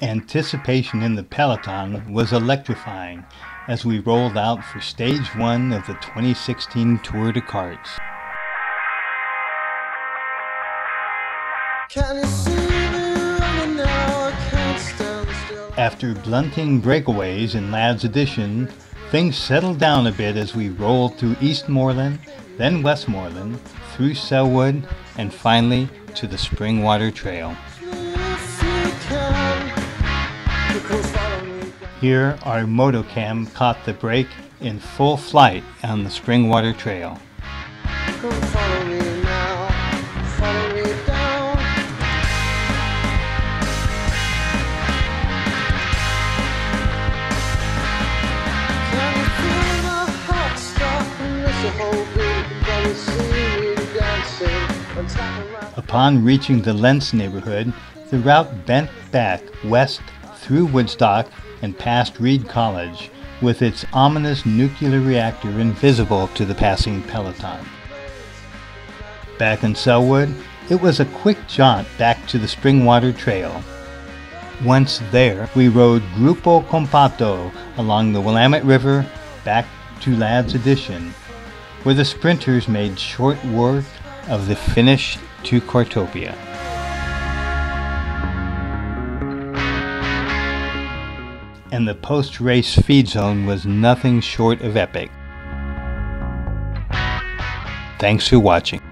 Anticipation in the peloton was electrifying as we rolled out for stage one of the 2016 Tour de Carts. After blunting breakaways in Ladd's Addition, things settled down a bit as we rolled through Eastmoreland, then Westmoreland, through Sellwood, and finally to the Springwater Trail. Here, our motocam caught the break in full flight on the Springwater Trail. Upon reaching the Lents neighborhood, the route bent back west through Woodstock and past Reed College, with its ominous nuclear reactor invisible to the passing peloton. Back in Sellwood, it was a quick jaunt back to the Springwater Trail. Once there, we rode Gruppo Compatto along the Willamette River back to Ladd's Addition, where the sprinters made short work of the finish to Cartopia. And the post race feed zone was nothing short of epic. Thanks for watching.